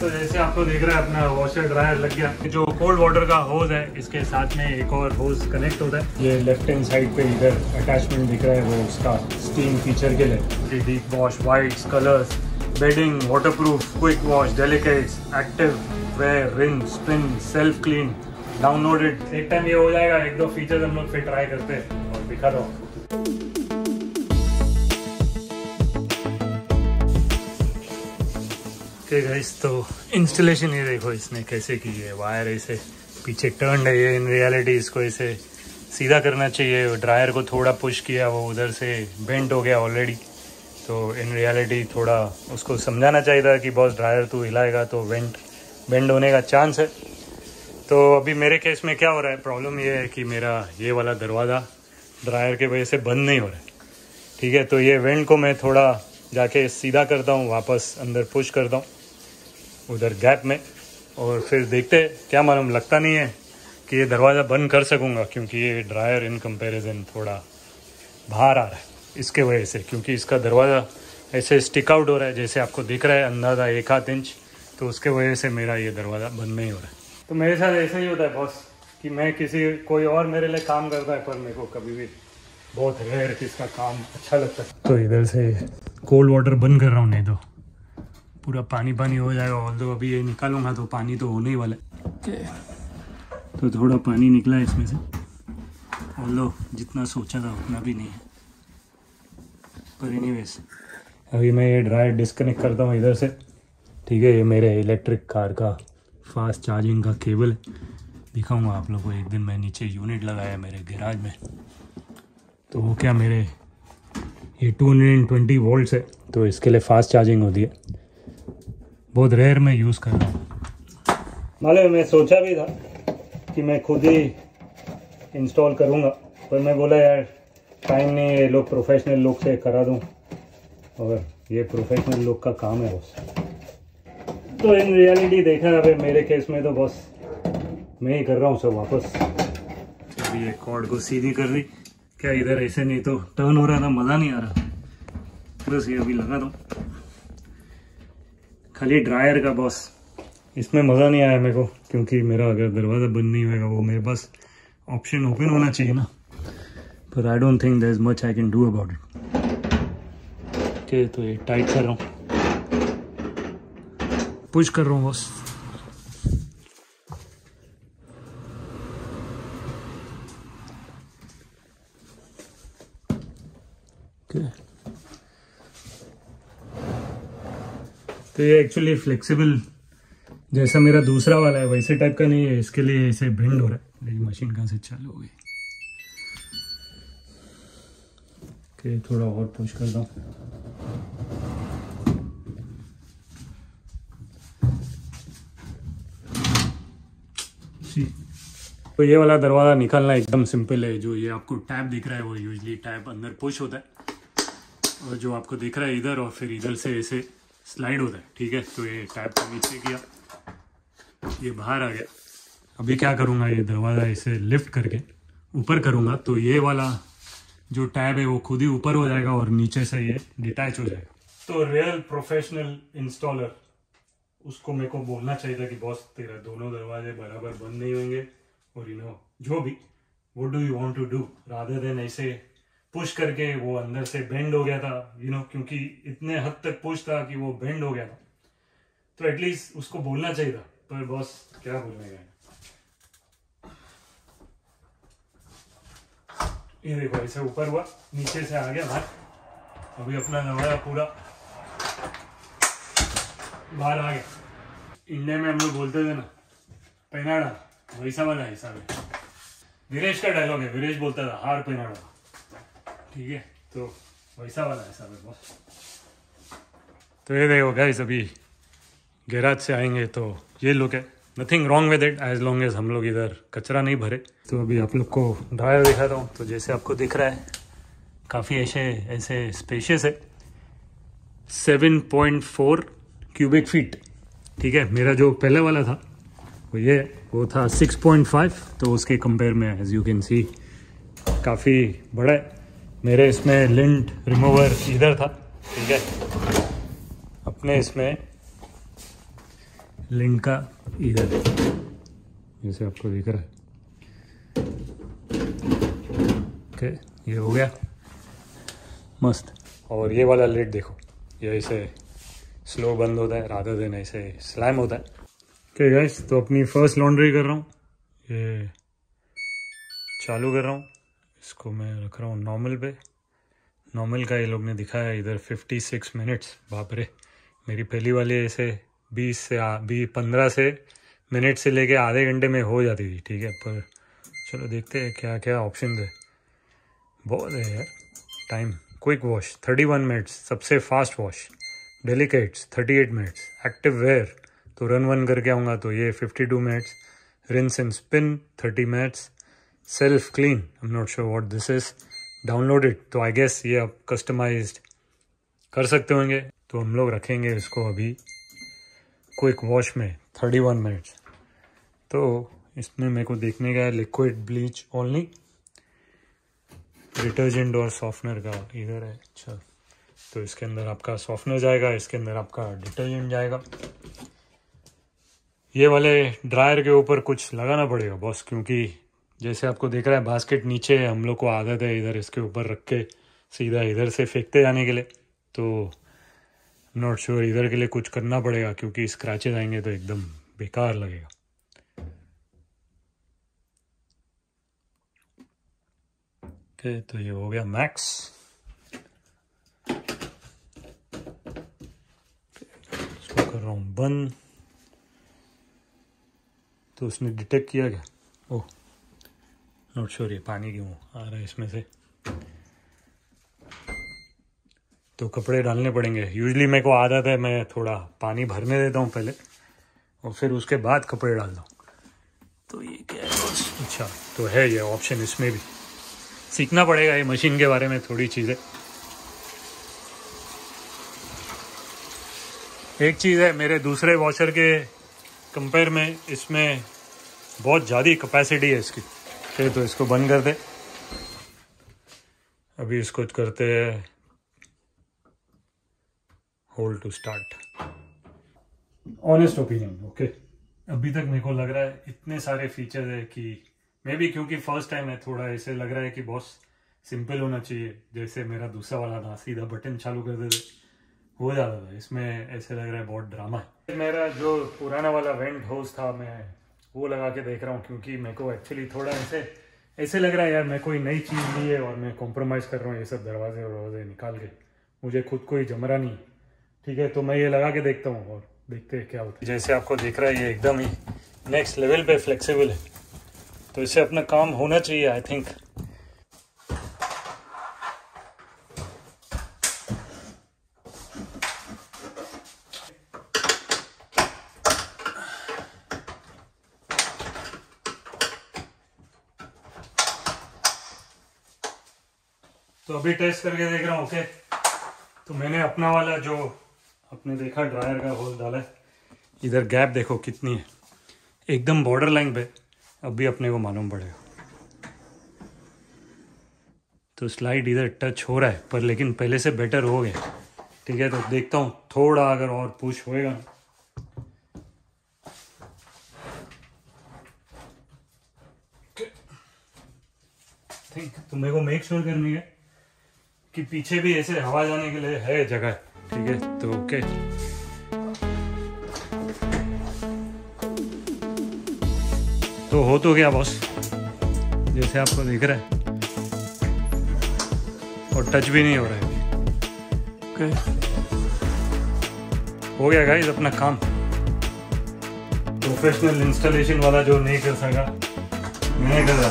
तो जैसे आपको देख रहा है, अपना वॉशर ड्रायर लग गया। जो कोल्ड वाटर का होज है, इसके साथ में एक और होज कनेक्ट होता है। ये लेफ़्ट हैंड साइड पे इधर अटैचमेंट दिख रहा है, वो उसका स्टीम फीचर के लिए। Deep wash whites colours bedding waterproof quick wash delicates active wear rinse spin self clean downloaded एक टाइम ये हो जाएगा, एक दो फीचर्स हम लोग फिर ट्राई करते हैं। और दिखा दो। ओके गाइस तो इंस्टॉलेशन ये देखो, इसने कैसे की है? वायर ऐसे पीछे टर्न है ये इन रियलिटी इसको ऐसे सीधा करना चाहिए। ड्रायर को थोड़ा पुश किया, वो उधर से बेंट हो गया ऑलरेडी तो इन रियलिटी थोड़ा उसको समझाना चाहिए था कि बॉस ड्रायर तू हिलाएगा तो वेंट बेंड होने का चांस है। तो अभी मेरे केस में क्या हो रहा है? प्रॉब्लम ये है कि मेरा ये वाला दरवाज़ा ड्रायर के वजह से बंद नहीं हो रहा है। ठीक है तो ये वेंट को मैं थोड़ा जाके सीधा करता हूँ, वापस अंदर पुश करता हूँ। उधर गैप में और फिर देखते क्या मालूम, लगता नहीं है कि ये दरवाज़ा बंद कर सकूँगा क्योंकि ये ड्रायर इन कंपैरिजन थोड़ा बाहर आ रहा है। इसके वजह से, क्योंकि इसका दरवाज़ा ऐसे स्टिक आउट हो रहा है, जैसे आपको दिख रहा है अंदाज़ा एक आध इंच तो उसके वजह से मेरा ये दरवाज़ा बंद नहीं हो रहा है। तो मेरे साथ ऐसा ही होता है बॉस कि मैं किसी, कोई और मेरे लिए काम करता है, पर मेरे को कभी भी बहुत रेयर इसका काम अच्छा लगता है। तो इधर से कोल्ड वाटर बंद कर रहा हूँ, नहीं तो पूरा पानी पानी हो जाएगा ऑल दो अभी ये निकालूँगा तो पानी तो होने ही वाला है। तो थोड़ा पानी निकला है इसमें से। ऑल दो जितना सोचा था उतना भी नहीं है। पर एनी अभी मैं ये ड्रायर डिस्कनेक्ट करता हूँ इधर से। ठीक है ये मेरे इलेक्ट्रिक कार का फास्ट चार्जिंग का केबल दिखाऊँगा आप लोगों को एक दिन मैं नीचे यूनिट लगाया मेरे गैराज में। तो वो क्या मेरे ये टू हंड्रेड ट्वेंटी वोल्ट है तो इसके लिए फास्ट चार्जिंग होती है। बहुत रेयर में यूज़ कर रहा हूँ। मालूम मैं सोचा भी था कि मैं खुद ही इंस्टॉल करूँगा, पर मैं बोला, यार टाइम नहीं है लोग प्रोफेशनल लोग से करा दूँ। और ये प्रोफेशनल लोग का काम है बस। तो इन रियलिटी देखा अभी मेरे केस में तो बस मैं ही कर रहा हूँ सब वापस। अभी ये कॉर्ड को सीधी कर दी। क्या इधर ऐसे नहीं तो टर्न हो रहा था मज़ा नहीं आ रहा। बस ये अभी लगा दूँ। खाली ड्रायर का बॉस। इसमें मज़ा नहीं आया मेरे को, क्योंकि मेरा अगर दरवाज़ा बंद नहीं होएगा, वो मेरे पास ऑप्शन ओपन होना चाहिए ना। पर I don't think there is much I can do about it okay तो ये टाइट कर रहा हूँ। पुश कर रहा हूँ बॉस। Okay. तो ये एक्चुअली फ्लेक्सिबल जैसा मेरा दूसरा वाला है, वैसे टाइप का नहीं है, इसके लिए ऐसे भिंड हो रहा है। मेरी मशीन कहाँ से चालू हो गई? ओके थोड़ा और पुश कर दो तो ये वाला दरवाज़ा निकालना एकदम सिंपल है, जो ये आपको टैप दिख रहा है, वो यूजली टैप अंदर पुश होता है। और जो आपको दिख रहा है इधर और फिर इधर से ऐसे स्लाइड होता है, ठीक है? तो ये टैप को नीचे किया। ये बाहर आ गया। अभी क्या करूँगा? ये दरवाज़ा इसे लिफ्ट करके ऊपर करूँगा। तो ये वाला जो टैब है, वो खुद ही ऊपर हो जाएगा और नीचे से ये डिटैच हो जाएगा। तो रियल प्रोफेशनल इंस्टॉलर उसको मेरे को बोलना चाहिए था कि, बॉस, तेरा दोनों दरवाजे बराबर बंद नहीं होंगे और यू नो जो भी वो do you want to do rather than ऐसे पुश करके वो अंदर से बेंड हो गया था यू you नो know, क्योंकि इतने हद तक पुश था कि वो बेंड हो गया था। तो एटलीस्ट उसको बोलना चाहिए था पर बॉस क्या बोलने गए ये देखो ऐसे ऊपर हुआ नीचे से आ गया बाहर अभी अपना नवाया पूरा। बाहर आ गया। इंडिया में हम लोग बोलते थे ना पहनाड़ा वैसा वाला हिसाब है। वीरेश का डायलॉग है वीरेश बोलता था हार पहनाड़ा ठीक है। तो वैसा वाला है सब बॉस तो ये देखो गाइस अभी गैराज से आएँगे तो ये लुक है। Nothing wrong with it as long as हम लोग इधर कचरा नहीं भरे। तो अभी आप लोग को ड्रायर दिखाता हूँ तो जैसे आपको दिख रहा है काफ़ी ऐसे ऐसे स्पेशियस है। Seven point four cubic feet ठीक है? मेरा जो पहले वाला था वो ये वो था सिक्स पॉइंट फाइव तो उसके कंपेयर में एज यू कैन सी काफ़ी बड़ा है। मेरे इसमें लिंट रिमूवर इधर था, ठीक है? अपने इसमें लिंक का इधर। जैसे आपको दिख रहा है। ओके, ये हो गया। मस्त। और ये वाला लेट देखो, ये ऐसे स्लो बंद होता है राधा दिन ऐसे स्लैम होता है। ओके okay गाइस तो अपनी फ़र्स्ट लॉन्ड्री कर रहा हूँ। ये चालू कर रहा हूँ। इसको मैं रख रहा हूँ नॉर्मल पे। नॉर्मल का ये लोग ने दिखाया इधर 56 मिनट्स बाप रे। मेरी पहली वाली ऐसे 20 से बी, पंद्रह से मिनट से लेके आधे घंटे में हो जाती थी, ठीक है? पर चलो देखते हैं क्या क्या ऑप्शन है। बहुत है यार टाइम क्विक वॉश 31 मिनट्स सबसे fast wash delicates 38 minutes active wear तो रन वन करके आऊँगा तो ये 52 minutes rinse and spin 30 minutes self clean I am not sure what this is downloaded तो आई गेस ये आप कस्टमाइज्ड कर सकते होंगे। तो हम लोग रखेंगे इसको अभी क्विक वॉश में 31 मिनट्स तो इसमें मेरे को देखने का है लिक्विड ब्लीच ओनली डिटर्जेंट और सॉफ्टनर का इधर है। अच्छा। तो इसके अंदर आपका सॉफ्टनर जाएगा, इसके अंदर आपका डिटर्जेंट जाएगा। ये वाले ड्रायर के ऊपर कुछ लगाना पड़ेगा बॉस क्योंकि जैसे आपको देख रहा है, बास्केट नीचे हम लोग को आदत है इधर इसके ऊपर रख के, सीधा इधर से फेंकते जाने के लिए। तो नॉट श्योर इधर के लिए कुछ करना पड़ेगा, क्योंकि स्क्रैचेज आएँगे तो एकदम बेकार लगेगा। ओके तो ये हो गया मैक्स इसको कर रहा हूँ बंद। तो उसने डिटेक्ट किया क्या? ओह। नोट श्योर ये पानी क्यों आ रहा है इसमें से? तो कपड़े डालने पड़ेंगे। यूजली मेरे को आदत है, मैं थोड़ा पानी भरने देता हूँ पहले, और फिर उसके बाद कपड़े डालता हूँ तो ये क्या है? अच्छा तो है ये ऑप्शन इसमें भी। सीखना पड़ेगा ये मशीन के बारे में थोड़ी चीज़ें। एक चीज़ है, मेरे दूसरे वॉशर के कंपेयर में इसमें बहुत ज़्यादा कैपेसिटी है इसकी। फिर तो इसको बंद कर दे। अभी इसको करते हैं। Hold to start honest opinion okay अभी तक मेरे को लग रहा है इतने सारे फीचर है कि मे भी क्योंकि फ़र्स्ट टाइम है, थोड़ा ऐसे लग रहा है कि बहुत सिंपल होना चाहिए। जैसे मेरा दूसरा वाला था, सीधा बटन चालू कर देते। हो जाता था। इसमें ऐसे लग रहा है बहुत ड्रामा है। मेरा जो पुराना वाला वेंट हाउस था, मैं वो लगा के देख रहा हूँ क्योंकि मेरे को एक्चुअली थोड़ा ऐसे ऐसे लग रहा है यार मैं कोई नई चीज़ ली है और मैं कॉम्प्रोमाइज़ कर रहा हूँ ये सब दरवाजे वरवाजे निकाल के। मुझे खुद को ही जमरा नहीं ठीक है तो मैं ये लगा के देखता हूँ और देखते हैं क्या होता है। जैसे आपको देख रहा है ये एकदम ही नेक्स्ट लेवल पे फ्लेक्सिबल है। तो इसे अपना काम होना चाहिए आई थिंक तो अभी टेस्ट करके देख रहा हूँ ओके तो मैंने अपना वाला जो अपने देखा ड्रायर का होल डाला है, इधर गैप देखो कितनी है। एकदम बॉर्डर लाइन पे अभी अपने को मालूम पड़ेगा। तो स्लाइड इधर टच हो रहा है, पर लेकिन पहले से बेटर हो गया। ठीक है तो देखता हूँ, थोड़ा अगर और पुश होएगा तो मेरे को मेक श्योर करनी है। कि पीछे भी ऐसे हवा जाने के लिए है जगह, ठीक है? तो ओके। तो हो तो गया बॉस जैसे आपको दिख रहा है। और टच भी नहीं हो रहा है। ओके। हो गया गाइस अपना काम। प्रोफेशनल इंस्टॉलेशन वाला जो नहीं कर सका, मैं कर रहा